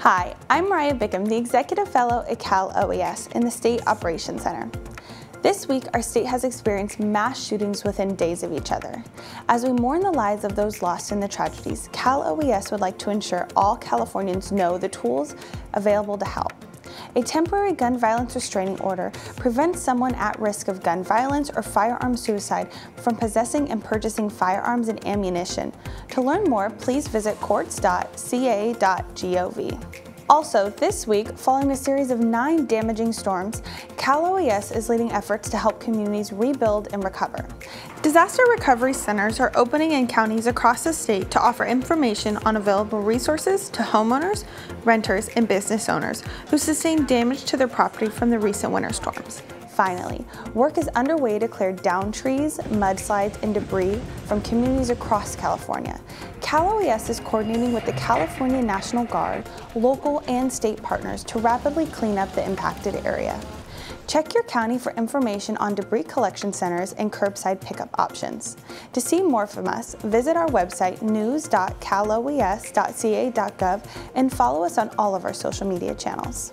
Hi, I'm Mariah Bickham, the Executive Fellow at Cal OES in the State Operations Center. This week, our state has experienced mass shootings within days of each other. As we mourn the lives of those lost in the tragedies, Cal OES would like to ensure all Californians know the tools available to help. A temporary gun violence restraining order prevents someone at risk of gun violence or firearm suicide from possessing and purchasing firearms and ammunition. To learn more, please visit courts.ca.gov. Also, this week, following a series of nine damaging storms, Cal OES is leading efforts to help communities rebuild and recover. Disaster recovery centers are opening in counties across the state to offer information on available resources to homeowners, renters, and business owners who sustained damage to their property from the recent winter storms. Finally, work is underway to clear down trees, mudslides, and debris from communities across California. Cal OES is coordinating with the California National Guard, local and state partners to rapidly clean up the impacted area. Check your county for information on debris collection centers and curbside pickup options. To see more from us, visit our website news.caloes.ca.gov and follow us on all of our social media channels.